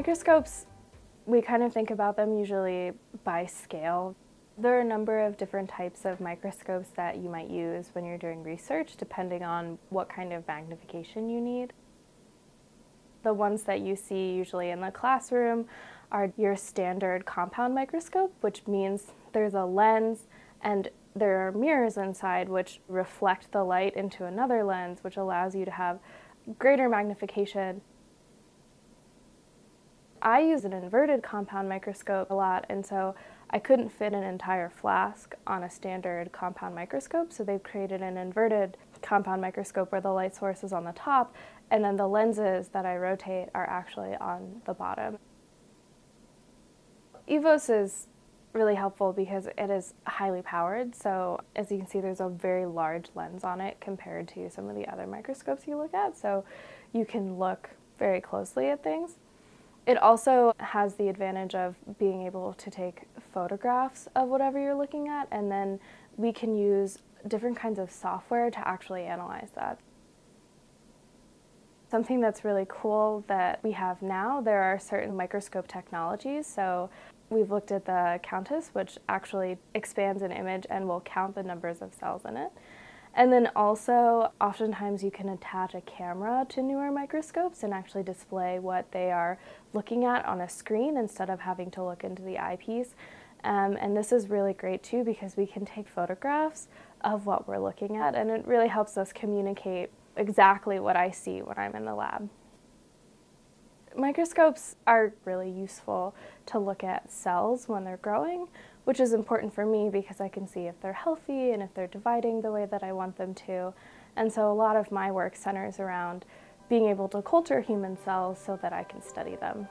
Microscopes, we kind of think about them usually by scale. There are a number of different types of microscopes that you might use when you're doing research, depending on what kind of magnification you need. The ones that you see usually in the classroom are your standard compound microscope, which means there's a lens and there are mirrors inside which reflect the light into another lens, which allows you to have greater magnification. I use an inverted compound microscope a lot, and so I couldn't fit an entire flask on a standard compound microscope, so they've created an inverted compound microscope where the light source is on the top, and then the lenses that I rotate are actually on the bottom. EVOS is really helpful because it is highly powered. So as you can see, there's a very large lens on it compared to some of the other microscopes you look at. So you can look very closely at things. It also has the advantage of being able to take photographs of whatever you're looking at, and then we can use different kinds of software to actually analyze that. Something that's really cool that we have now, there are certain microscope technologies. So we've looked at the Countess, which actually expands an image and will count the numbers of cells in it. And then also, oftentimes you can attach a camera to newer microscopes and actually display what they are looking at on a screen instead of having to look into the eyepiece. Um, and this is really great too because we can take photographs of what we're looking at and it really helps us communicate exactly what I see when I'm in the lab. Microscopes are really useful to look at cells when they're growing, which is important for me because I can see if they're healthy and if they're dividing the way that I want them to. And so a lot of my work centers around being able to culture human cells so that I can study them.